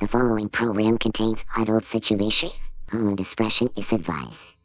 The following program contains adult situation. Home discretion is advised.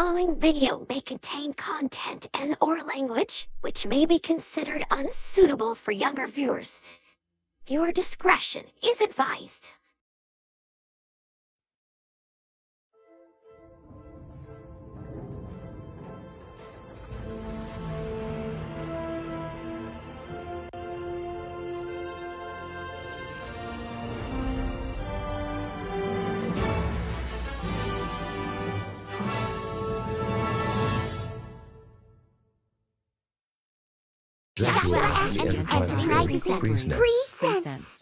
Following video may contain content and or language which may be considered unsuitable for younger viewers. Your discretion is advised. Dracula and Precepts. Precepts.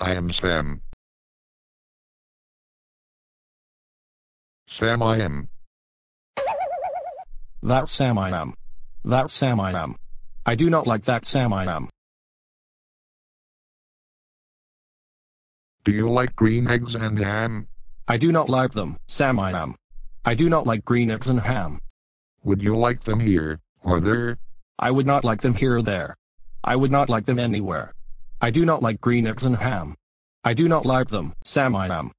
I am Sam. Sam I am. That Sam I am. That Sam I am. I do not like that Sam I am. Do you like green eggs and ham? I do not like them, Sam I am. I do not like green eggs and ham. Would you like them here, or there? I would not like them here or there. I would not like them anywhere. I do not like green eggs and ham. I do not like them, Sam I am.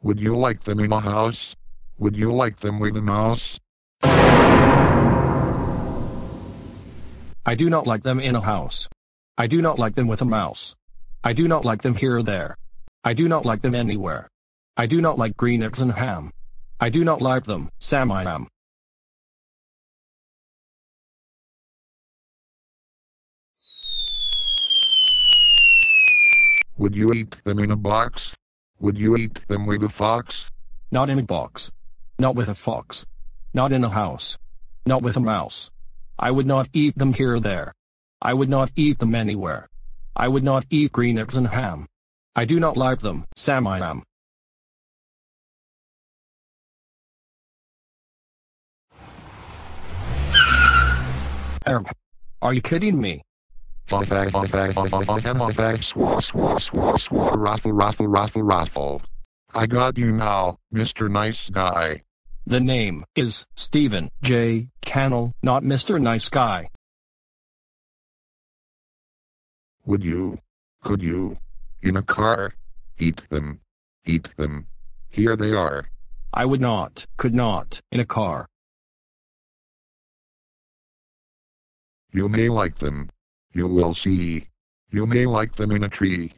Would you like them in a house? Would you like them with a mouse? I do not like them in a house. I do not like them with a mouse. I do not like them here or there. I do not like them anywhere. I do not like green eggs and ham. I do not like them, Sam I am. Would you eat them in a box? Would you eat them with a fox? Not in a box. Not with a fox. Not in a house. Not with a mouse. I would not eat them here or there. I would not eat them anywhere. I would not eat green eggs and ham. I do not like them, Sam I am. Are you kidding me? Bang bang bang bang bang bang bang bang bang swa swa swa swa raffle raffle raffle raffle. I got you now, Mr. Nice Guy. The name is Stephen J. Cannell, not Mr. Nice Guy. Would you? Could you? In a car? Eat them. Eat them. Here they are. I would not, could not, in a car. You may like them. You will see. You may like them in a tree.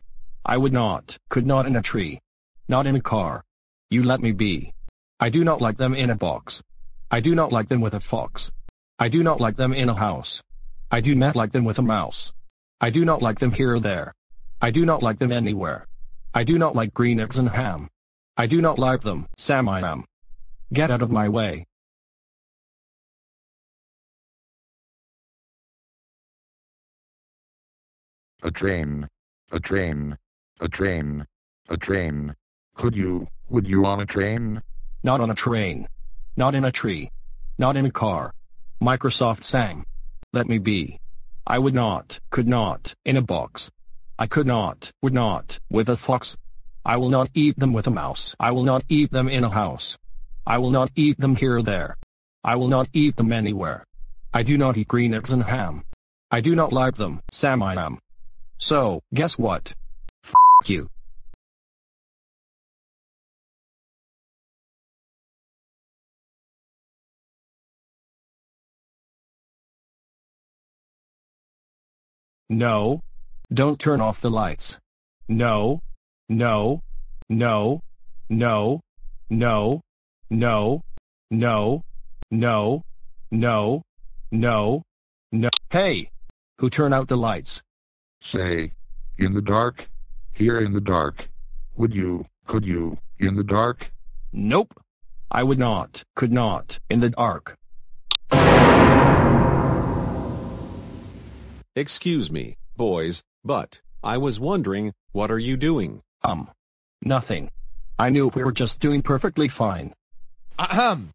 I would not, could not in a tree. Not in a car. You let me be. I do not like them in a box. I do not like them with a fox. I do not like them in a house. I do not like them with a mouse. I do not like them here or there. I do not like them anywhere. I do not like green eggs and ham. I do not like them, Sam I am. Get out of my way. A train. A train. A train. A train. Could you? Would you on a train? Not on a train. Not in a tree. Not in a car. Microsoft Sam. Let me be. I would not, could not, in a box. I could not, would not, with a fox. I will not eat them with a mouse. I will not eat them in a house. I will not eat them here or there. I will not eat them anywhere. I do not eat green eggs and ham. I do not like them, Sam I am. So, guess what? F you. No. Don't turn off the lights. No. No. No. No. No. No. No. No. No. No. No. Hey! Who turn out the lights? Say, in the dark? Here in the dark. Would you, could you, in the dark? Nope. I would not, could not, in the dark. Excuse me, boys, but I was wondering, what are you doing? Um. Nothing. I knew we were just doing perfectly fine. Ahem.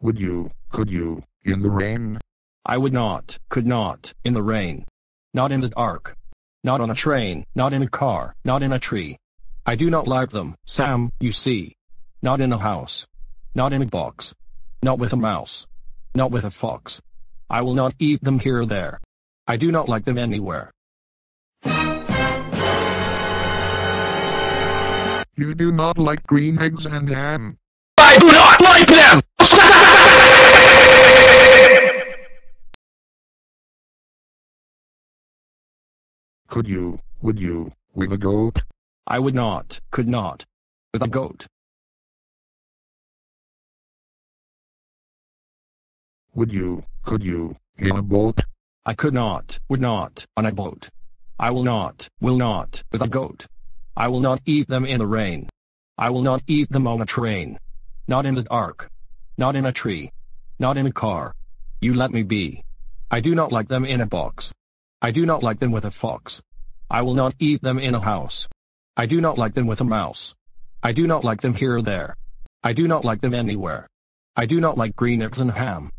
Would you, could you, in the rain? I would not, could not, in the rain. Not in the dark. Not on a train, not in a car, not in a tree. I do not like them, Sam, you see. Not in a house. Not in a box. Not with a mouse. Not with a fox. I will not eat them here or there. I do not like them anywhere. You do not like green eggs and ham. I do not like them! Could you, would you, with a goat? I would not, could not. With a goat. Would you, could you, in a boat? I could not, would not, on a boat. I will not, will not, with a goat. I will not eat them in the rain. I will not eat them on a train. Not in the dark. Not in a tree. Not in a car. You let me be. I do not like them in a box. I do not like them with a fox. I will not eat them in a house. I do not like them with a mouse. I do not like them here or there. I do not like them anywhere. I do not like green eggs and ham.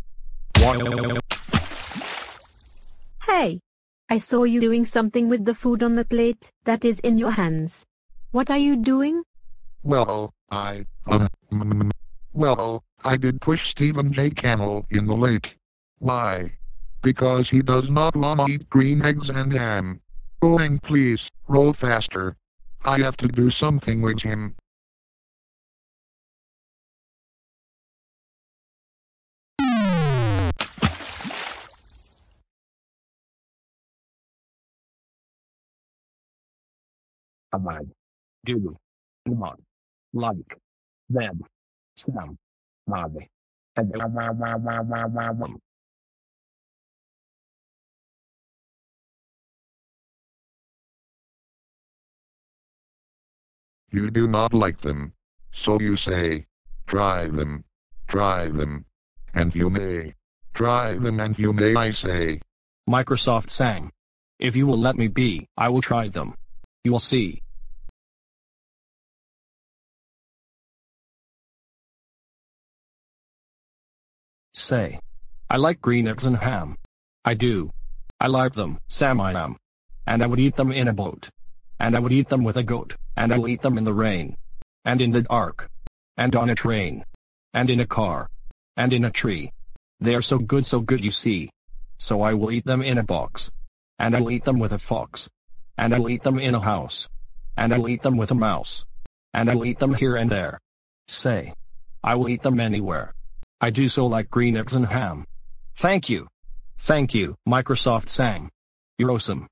Hey! I saw you doing something with the food on the plate that is in your hands. What are you doing? Well, I, uh, well, I did push Stephen J. Cannell in the lake. Why? Because he does not want to eat green eggs and ham. Going please, roll faster. I have to do something with him. I do not like them. Sam, Molly, and You do not like them. So you say, try them, try them. And you may. Try them and you may I say. Microsoft Sam. If you will let me be, I will try them. You will see. Say. I like green eggs and ham. I do. I like them, Sam I am. And I would eat them in a boat. And I would eat them with a goat. And I will eat them in the rain. And in the dark. And on a train. And in a car. And in a tree. They are so good so good you see. So I will eat them in a box. And I will eat them with a fox. And I will eat them in a house. And I will eat them with a mouse. And I will eat them here and there. Say. I will eat them anywhere. I do so like green eggs and ham. Thank you. Thank you, Microsoft Sam. You're awesome.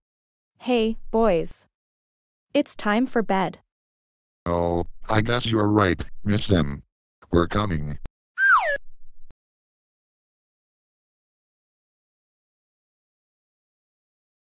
Hey, boys. It's time for bed. Oh, I guess you're right, Miss M. We're coming.